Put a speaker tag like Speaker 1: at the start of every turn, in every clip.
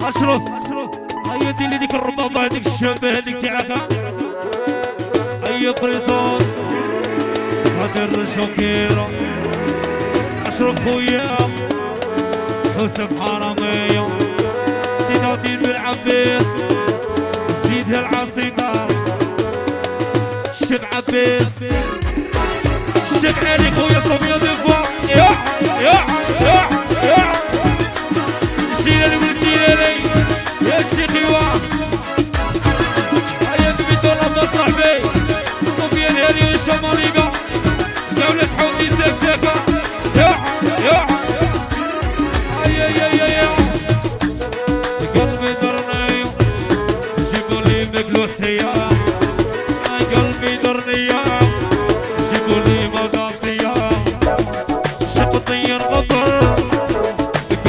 Speaker 1: أشرف هيا دي لي ديك الرباطه هذيك الشابه هذيك تاعك هيا بريزونس هذا الشوكيرة أشرف خويا. حسب حرامية. سيدة الدين بن عباس. زيدها العاصمة. الشيخ عباس. الشيخ علي خويا صوفيا يا يا يا.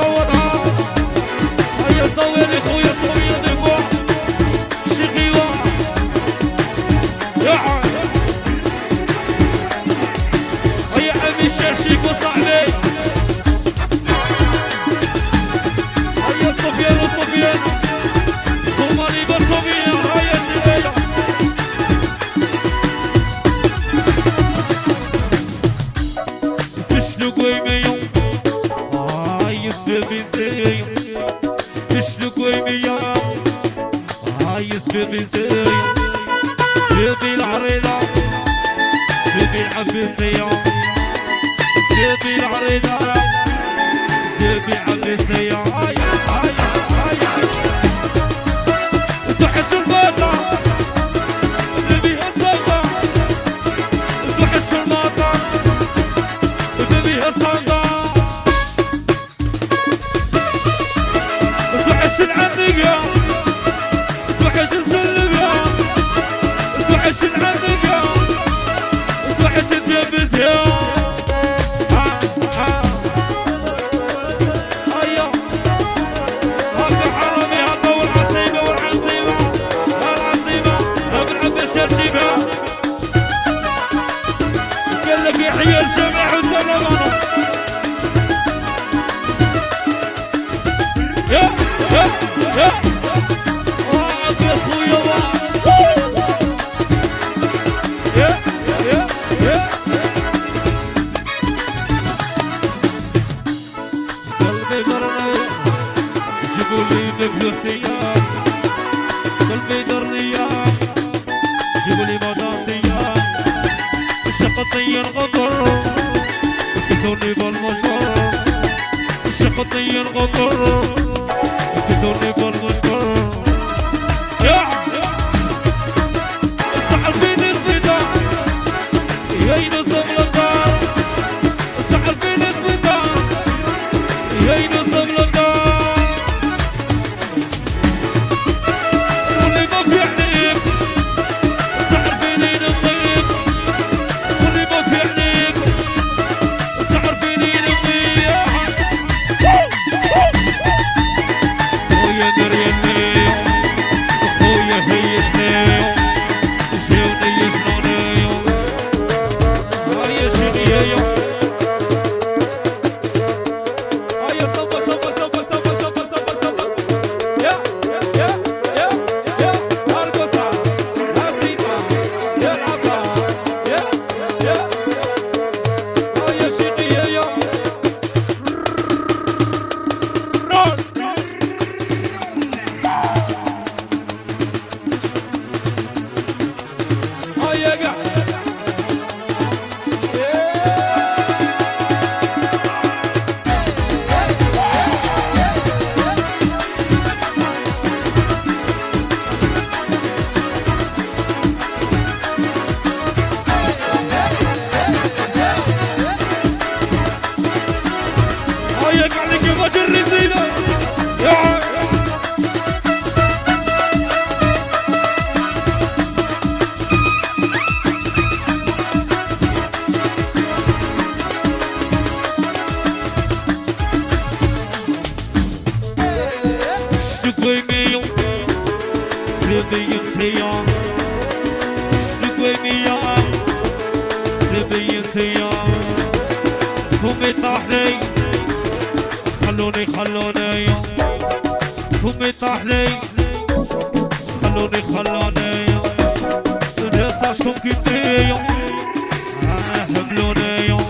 Speaker 1: شوضها هيا صويري خويا العباسية سبيبي العريضة. هاي هاي هاي تحس البطة. بيبي الصدى تحس المطر بيبي الصدى تحس العندقة تحس تحس العندقة يحيى الجميع وسلامنا يا يا يا. آه يا خويا. يا يا يا قلبي برني جيبوا لي مفلوسية قلبي شقطي الغدر كتوني koymuyor Sevdiğim seyan Üstü koymuyor Sevdiğim seyan Tumi tahliy Haloni haloni Tumi tahliy Haloni haloni Rest aşkım gidiyor Hemloni